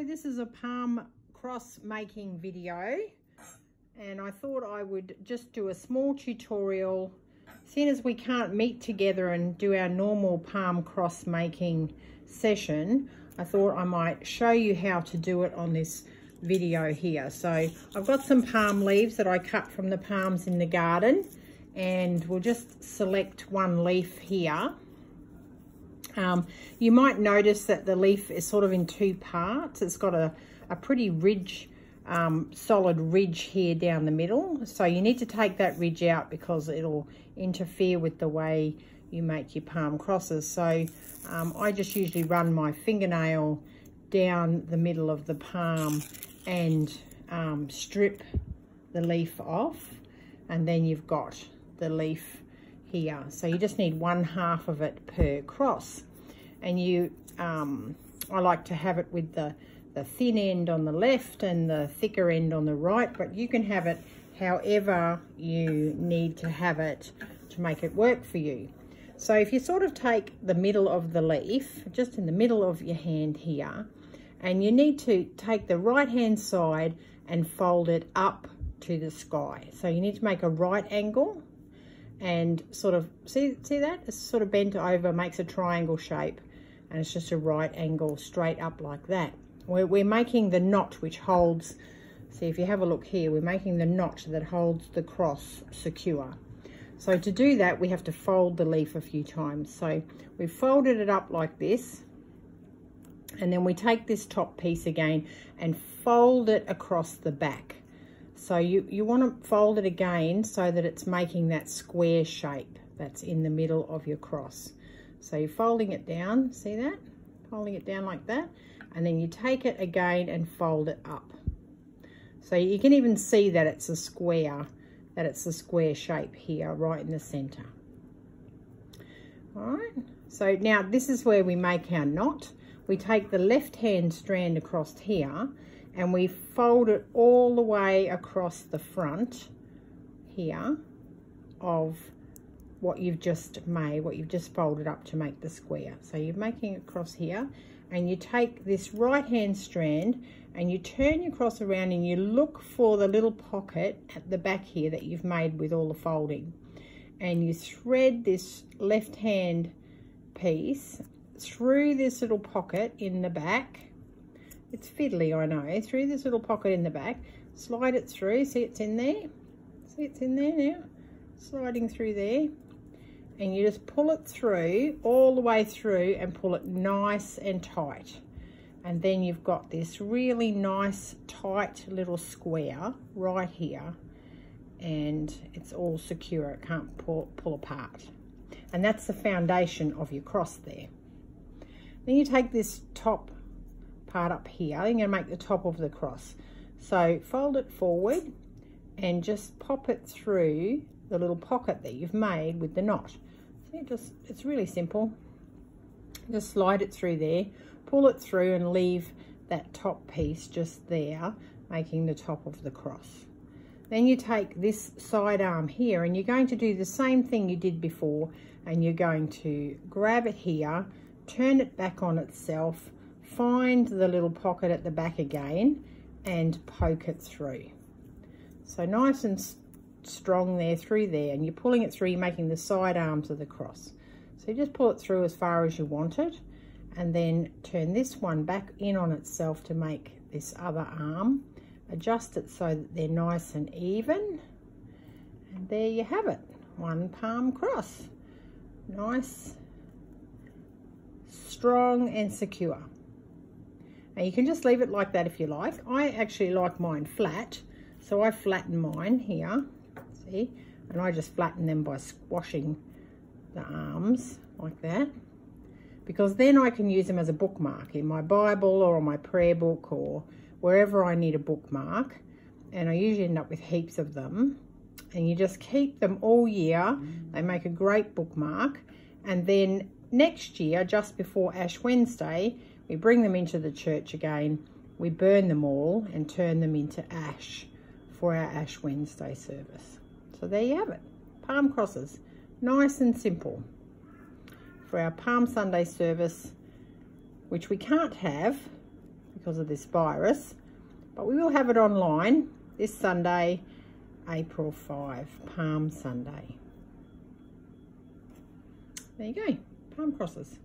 Hello, this is a palm cross making video and I thought I would just do a small tutorial seeing as we can't meet together and do our normal palm cross making session I thought I might show you how to do it on this video here. So I've got some palm leaves that I cut from the palms in the garden and we'll just select one leaf here um, you might notice that the leaf is sort of in two parts. It's got a, a pretty ridge, um, solid ridge here down the middle. So you need to take that ridge out because it'll interfere with the way you make your palm crosses. So um, I just usually run my fingernail down the middle of the palm and um, strip the leaf off. And then you've got the leaf here. So you just need one half of it per cross. And you, um, I like to have it with the, the thin end on the left and the thicker end on the right, but you can have it however you need to have it to make it work for you. So if you sort of take the middle of the leaf, just in the middle of your hand here, and you need to take the right hand side and fold it up to the sky. So you need to make a right angle and sort of, see, see that? It's sort of bent over, makes a triangle shape, and it's just a right angle straight up like that. We're, we're making the knot which holds, see if you have a look here, we're making the knot that holds the cross secure. So to do that, we have to fold the leaf a few times. So we've folded it up like this, and then we take this top piece again and fold it across the back. So you, you want to fold it again so that it's making that square shape that's in the middle of your cross. So you're folding it down, see that? Folding it down like that. And then you take it again and fold it up. So you can even see that it's a square, that it's a square shape here, right in the center. All right, so now this is where we make our knot. We take the left hand strand across here and we fold it all the way across the front here of what you've just made, what you've just folded up to make the square. So you're making it across here and you take this right hand strand and you turn your cross around and you look for the little pocket at the back here that you've made with all the folding. And you thread this left hand piece through this little pocket in the back it's fiddly, I know. Through this little pocket in the back. Slide it through. See it's in there? See it's in there now? Sliding through there. And you just pull it through, all the way through, and pull it nice and tight. And then you've got this really nice, tight little square right here. And it's all secure. It can't pull, pull apart. And that's the foundation of your cross there. Then you take this top part up here. I'm going to make the top of the cross. So fold it forward and just pop it through the little pocket that you've made with the knot. See, just it's really simple. Just slide it through there, pull it through and leave that top piece just there, making the top of the cross. Then you take this side arm here and you're going to do the same thing you did before and you're going to grab it here, turn it back on itself, find the little pocket at the back again and poke it through. So nice and strong there through there and you're pulling it through, you're making the side arms of the cross. So you just pull it through as far as you want it and then turn this one back in on itself to make this other arm. Adjust it so that they're nice and even. And there you have it, one palm cross. Nice, strong and secure. And you can just leave it like that if you like. I actually like mine flat. So I flatten mine here, see? And I just flatten them by squashing the arms like that. Because then I can use them as a bookmark in my Bible or my prayer book or wherever I need a bookmark. And I usually end up with heaps of them. And you just keep them all year. They make a great bookmark. And then next year, just before Ash Wednesday, we bring them into the church again, we burn them all and turn them into ash for our Ash Wednesday service. So there you have it, palm crosses, nice and simple. For our Palm Sunday service, which we can't have because of this virus. But we will have it online this Sunday, April 5, Palm Sunday. There you go, palm crosses.